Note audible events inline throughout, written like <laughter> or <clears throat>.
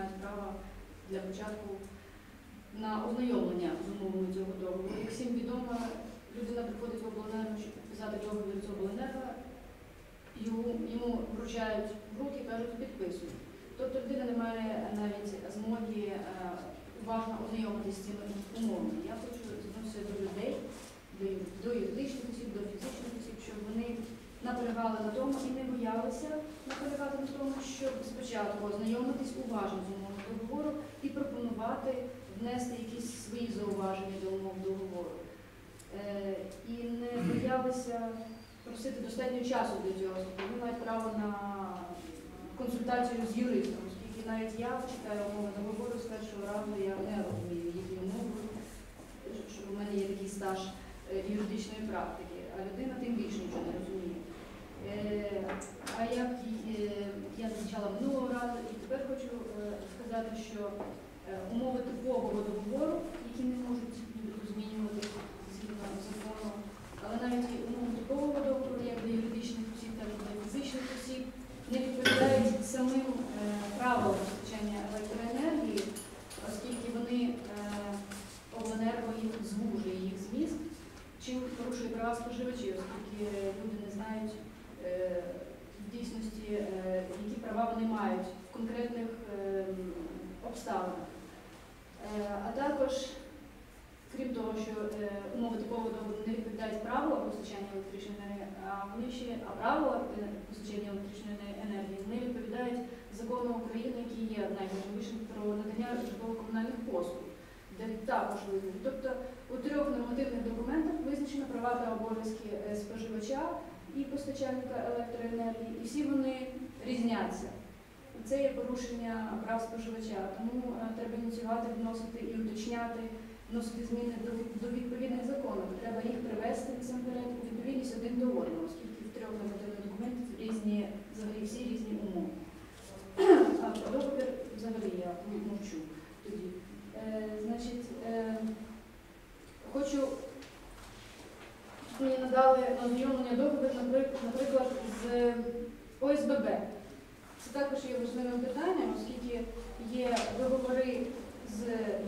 мають право для початку на ознайомлення з умовами цього договору. Як всім відомо, людина приходить в обленерго, щоб підписати договір з обленерго, йому, вручають в руки, кажуть, підписуй. Тобто людина не має навіть змоги е, уважно ознайомитися з цими умовами. Я хочу звернутися до людей, до, ю- до юридичних осіб, до фізичних осіб, щоб вони наполягали на тому і не боялися наполягати на тому, щоб спочатку ознайомитись уважно з умовами договору і пропонувати внести якісь свої зауваження до умов договору. Е, і не <clears throat> боялися просити достатньо часу для цього, тобто вони мають право на консультацію з юристом, оскільки навіть я читаю умови договору з першого разу, я не розумію їхні умови, що в мене є такий стаж е, юридичної практики, а людина тим більше нічого не розуміє. Е, А як е, я зазначала минулого разу, і тепер хочу е, сказати, що умови типового договору, які не можуть нібито змінювати згідно закону, але навіть і умови типового договору, як для юридичних осіб, так і для фізичних осіб, не відповідають самим е, правилам постачання електроенергії, оскільки вони е, обленерго їх звужує їх зміст, чим порушує права споживачів, оскільки люди не знають е, в дійсності, е, які права вони мають в конкретних е, обставинах. Е, А також, крім того, що е, умови типового договору не відповідають правилам постачання електричної енергії, а вони ще а правила е, постачання електричної енергії не відповідають закону України, який є найважливішим про надання житлово-комунальних послуг, де також визначено. Тобто у трьох нормативних документах визначено права та обов'язки споживача і постачальника електроенергії, і всі вони різняться. Це є порушення прав споживача. Тому е, треба ініціювати, вносити і уточняти, вносити зміни до, відповідних законів. Треба їх привести насамперед у відповідність один до одного, оскільки в трьох нормативних документах різні, взагалі всі різні умови. А про договір взагалі я мовчу тоді. Е, значить, е, хочу мені надали на ознайомлення договір, наприклад, з ОСББ. Це також є важливим питанням, оскільки є договори з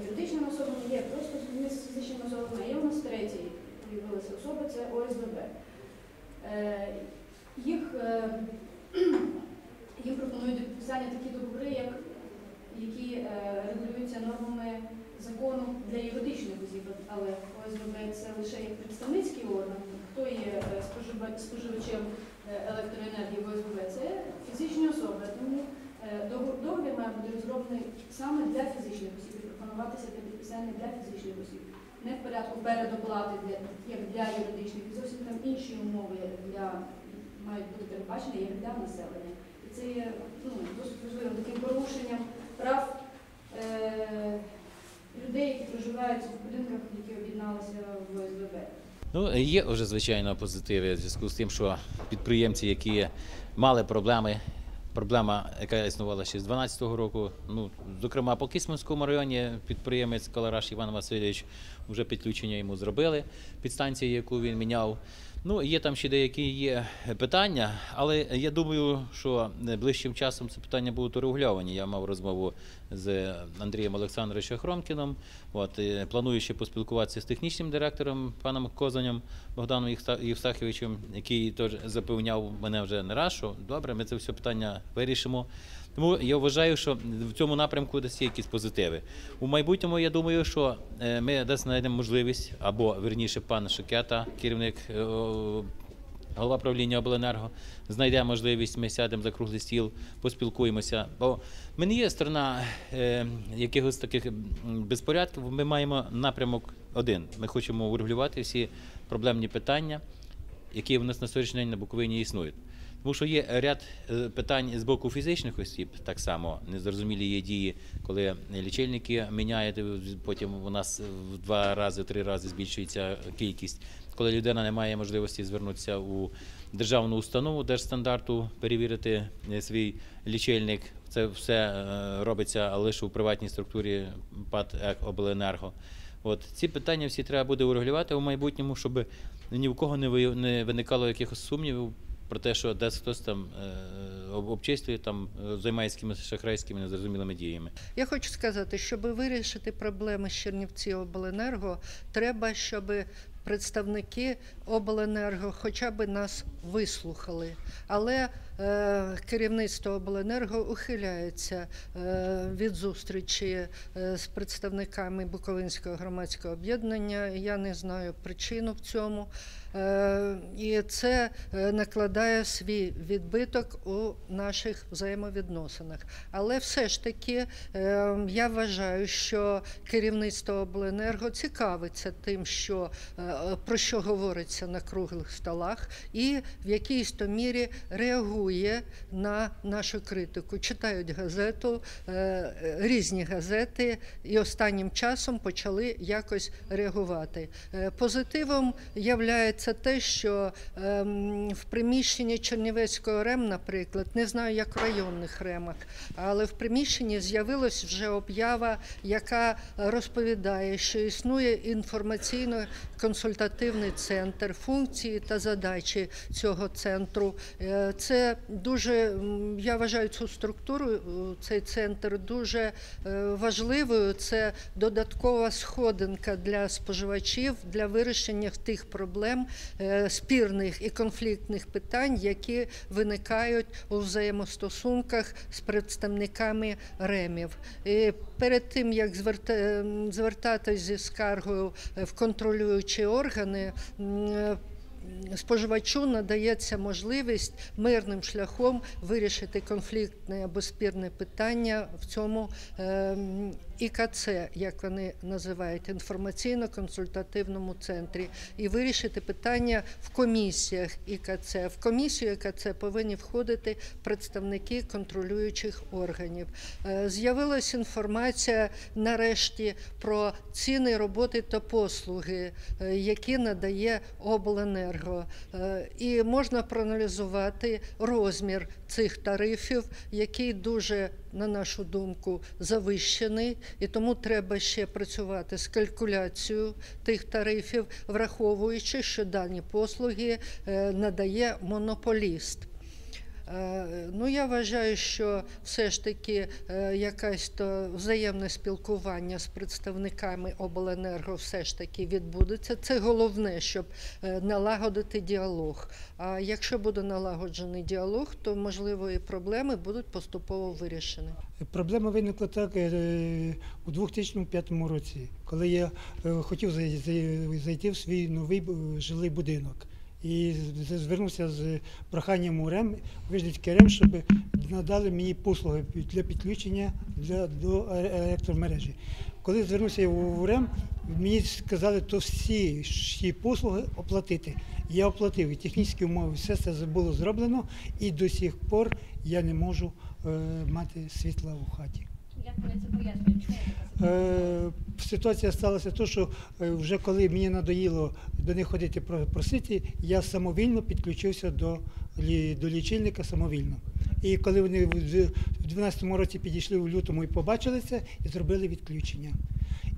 юридичними особами, є просто з фізичними особами, є у нас третій з'явилася особа, це ОСББ. Е, Їх, е, їм пропонують підписання такі договори, як, які е, регулюються нормами закону для юридичних осіб, але ОСББ це лише як представницький орган. Хто є споживачем електроенергії в ОСББ? Це фізичні особи. Тому е, догов- договір має бути розроблений саме для фізичних осіб і пропонуватися для підписання для фізичних осіб. Не в порядку передоплати як для юридичних, і зовсім там інші умови для мають бути передбачені як для населення. І це є ну, досить важливим таким порушенням прав е, людей, які проживають в будинках, які об'єдналися в ОСББ. Ну, є вже звичайно позитиви в зв'язку з тим, що підприємці, які мали проблеми, проблема, яка існувала ще з 2012 року. Ну, зокрема, по Кисманському районі підприємець Калараш Іван Васильович вже підключення йому зробили підстанції, яку він міняв. Ну, є там ще деякі є питання, але я думаю, що ближчим часом це питання будуть урегульовані. Я мав розмову з Андрієм Олександровичем Хромкіном. От, е, планую ще поспілкуватися з технічним директором паном Козанем Богданом Євста- Євстаховичем, який теж запевняв мене вже не раз, що добре, ми це все питання вирішимо. Тому я вважаю, що в цьому напрямку десь є якісь позитиви. У майбутньому я думаю, що е, ми десь знайдемо можливість, або верніше пан Шикета, керівник е, голова правління обленерго, знайде можливість, ми сядемо за круглий стіл, поспілкуємося. Бо ми не є сторона е, якихось таких безпорядків. Ми маємо напрямок один. Ми хочемо урегулювати всі проблемні питання, які в нас на сьогоднішній день на Буковині існують. Тому що є ряд е, питань з боку фізичних осіб, так само незрозумілі є дії, коли лічильники міняють, е, потім у нас в два рази, три рази збільшується кількість. Коли людина не має можливості звернутися у державну установу держстандарту, перевірити е, свій лічильник, це все е, робиться лише у приватній структурі ПАД «Обленерго». От ці питання всі треба буде урегулювати у майбутньому, щоб ні в кого не виникало якихось сумнівів про те, що десь хтось там е, обчислює, там е, займається якимись шахрайськими незрозумілими діями. Я хочу сказати, щоб вирішити проблеми з Чернівці обленерго, треба, щоб представники обленерго хоча б нас вислухали. Але е, керівництво обленерго ухиляється від зустрічі з представниками Буковинського громадського об'єднання. Я не знаю причину в цьому. Е, і це е, накладає свій відбиток у наших взаємовідносинах. Але все ж таки е, я вважаю, що керівництво обленерго цікавиться тим, що, е, про що говориться на круглих столах, і в якійсь то мірі реагує на нашу критику. Читають газету, різні газети, і останнім часом почали якось реагувати. Позитивом являється те, що ем, в приміщенні Чернівецького РЕМ, наприклад, не знаю, як в районних ремах, але в приміщенні з'явилась вже об'ява, яка розповідає, що існує інформаційно-консультативний центр, функції та задачі цього центру. Е, Це дуже, я вважаю цю структуру, е, цей центр дуже е, важливою. Це додаткова сходинка для споживачів для вирішення тих проблем спірних і конфліктних питань, які виникають у взаємостосунках з представниками ремів. І перед тим як зверта- звертатись зі скаргою е, в контролюючі органи. е, Споживачу надається можливість мирним шляхом вирішити конфліктне або спірне питання в цьому ем, ІКЦ, як вони називають, інформаційно-консультативному центрі, і вирішити питання в комісіях ІКЦ. В комісію ІКЦ повинні входити представники контролюючих органів. Е, З'явилася інформація нарешті про ціни роботи та послуги, е, які надає обленерго. Е, І можна проаналізувати розмір цих тарифів, який дуже, на нашу думку, завищений, і тому треба ще працювати з калькуляцією тих тарифів, враховуючи, що дані послуги е, надає монополіст. Е, Ну, я вважаю, що все ж таки е, якесь то взаємне спілкування з представниками обленерго все ж таки відбудеться. Це головне, щоб е, налагодити діалог. А якщо буде налагоджений діалог, то можливо і проблеми будуть поступово вирішені. Проблема виникла так у 2005 році, коли я хотів зай- зай- зайти в свій новий жилий будинок. І звернувся з проханням у РЕМ, виждіть РЕМ, щоб надали мені послуги для підключення для, до е- електромережі. Коли звернувся в РЕМ, мені сказали, то всі, всі послуги оплатити. Я оплатив і технічні умови, все це було зроблено, і до сих пор я не можу е, мати світла у хаті. Як вони це пояснюють? Е, ситуація сталася то, що е, вже коли мені надоїло до них ходити просити, я самовільно підключився до, до лічильника самовільно. І коли вони в в 12-му році підійшли в лютому і побачили це, і зробили відключення.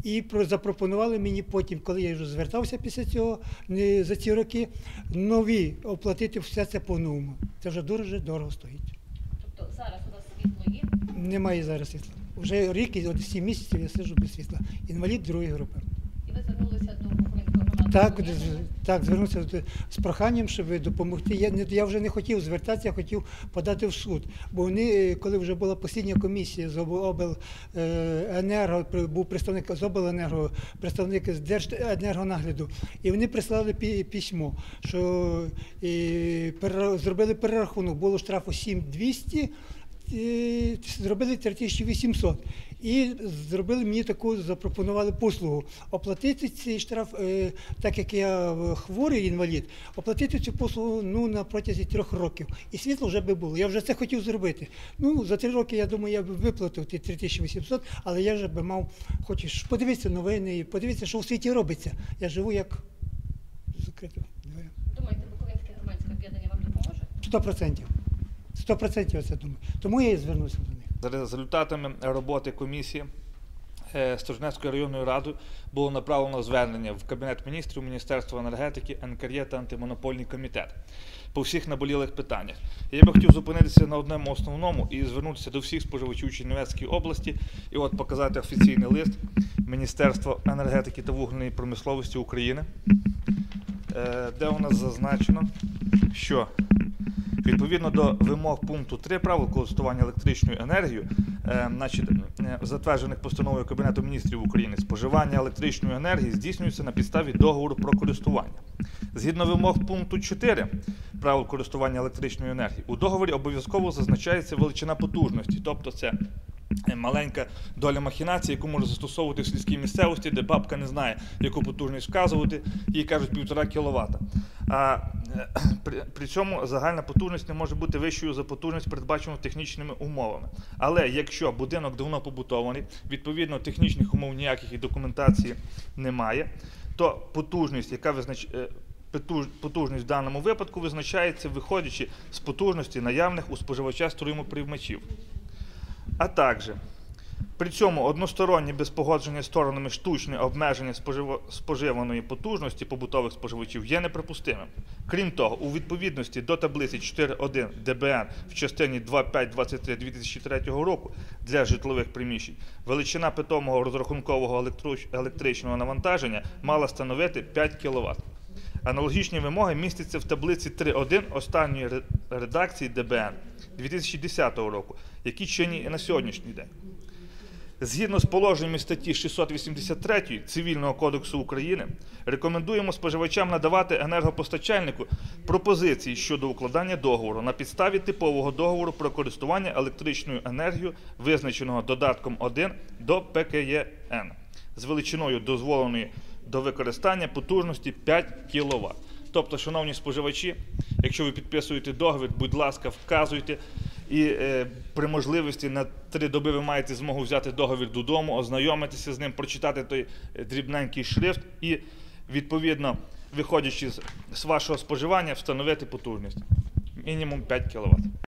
І запропонували мені потім, коли я вже звертався після цього не, за ці роки, нові оплатити все це по-новому. Це вже дуже дорого стоїть. Тобто зараз у вас світло є? Немає зараз світла. Вже рік і от 7 місяців я сиджу без світла. Інвалід другої групи. І ви звернулися до Буковинського громадського Так, так, звернувся з- проханням, щоб допомогти. Я, не- я вже не хотів звертатися, я хотів подати в суд. Бо вони, е, коли вже була постійна комісія з обленерго, був представник з обленерго, представник з Держенергонагляду, і вони прислали пі- письмо, що е, перера- зробили перерахунок, було штрафу 7200, е, зробили 3800. І зробили мені таку, запропонували послугу оплатити цей штраф, е, так як я е, хворий інвалід, оплатити цю послугу ну, на протязі трьох років. І світло вже би було. Я вже це хотів зробити. Ну, за три роки, я думаю, я б виплатив ті 3800, але я вже би мав, хочеш, подивитися новини, і подивитися, що в світі робиться. Я живу як дверем. Думаєте, Буковинське громадське об'єднання вам допоможе? Сто Сто процентів це думаю. Тому я і звернувся до них. За результатами роботи комісії е, Сторожнецькою районною радою було направлено звернення в Кабінет міністрів, Міністерство енергетики, НКРЄ та антимонопольний комітет по всіх наболілих питаннях. Я би хотів зупинитися на одному основному і звернутися до всіх споживачів Чернівецької області і от показати офіційний лист Міністерства енергетики та вугільної промисловості України, е, де у нас зазначено, що Відповідно до вимог пункту 3 правил користування електричною енергією, е, значить, е, затверджених постановою Кабінету міністрів України, споживання електричної енергії здійснюється на підставі договору про користування. Згідно вимог пункту 4 правил користування електричною енергією, у договорі обов'язково зазначається величина потужності, тобто це маленька доля махінації, яку може застосовувати в сільській місцевості, де бабка не знає, яку потужність вказувати, їй кажуть півтора кіловата. А е, <clears throat> при, при цьому загальна потужність не може бути вищою за потужність, передбачену технічними умовами. Але якщо будинок давно побутований, відповідно технічних умов ніяких і документації немає, то потужність, яка визнач... е, потужність в даному випадку визначається, виходячи з потужності наявних у споживача струмоприймачів. А також при цьому одностороннє без погодження сторонами штучне обмеження споживаної потужності побутових споживачів є неприпустимим. Крім того, у відповідності до таблиці 4.1 ДБН в частині 2.5.23 2003 року для житлових приміщень величина питомого розрахункового електричного навантаження мала становити 5 кВт. Аналогічні вимоги містяться в таблиці 3.1 останньої редакції ДБН 2010 року, які чинні і на сьогоднішній день. Згідно з положеннями статті 683 Цивільного кодексу України, рекомендуємо споживачам надавати енергопостачальнику пропозиції щодо укладання договору на підставі типового договору про користування електричною енергією, визначеного додатком 1 до ПКЄН з величиною дозволеної до використання потужності 5 кВт. Тобто, шановні споживачі, якщо ви підписуєте договір, будь ласка, вказуйте. І е, при можливості на три доби ви маєте змогу взяти договір додому, ознайомитися з ним, прочитати той е, дрібненький шрифт і, відповідно, виходячи з, з вашого споживання, встановити потужність. Мінімум 5 кВт.